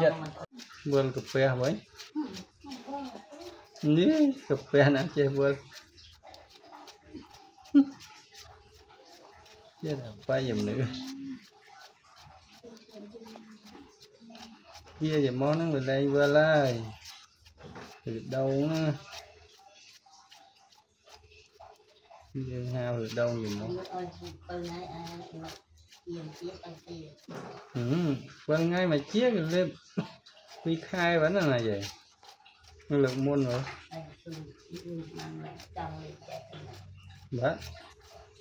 ចិត្តមើលកាពះវិញនេះកាពះណាចេះមើលចេះតែបាយយំនេះវាយមកហ្នឹងវាលែងវល់ហើយវាដងណាយើងហៅដងយំមក ừ, ban ngày mà chiếc lên quy khai vẫn là này vậy lực môn rồi đó